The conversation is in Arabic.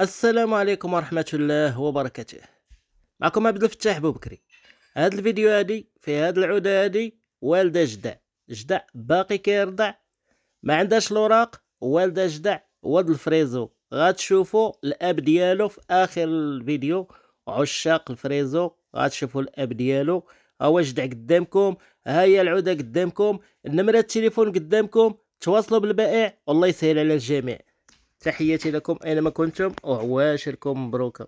السلام عليكم ورحمة الله وبركاته. معكم عبد الفتاح بوبكري. هاد الفيديو هادي في هاد العودة هادي والدة جدع جدع باقي كيرضع. ما عندهاش الوراق والدة جدع ولد الفريزو. غتشوفوا الاب ديالو في آخر الفيديو. عشاق الفريزو غتشوفوا الاب ديالو. هو جدع قدامكم ها هي العودة قدامكم. النمرة التليفون قدامكم تواصلوا بالبائع والله يسهل على الجميع. تحياتي لكم أينما كنتم وعواشركم مبروكه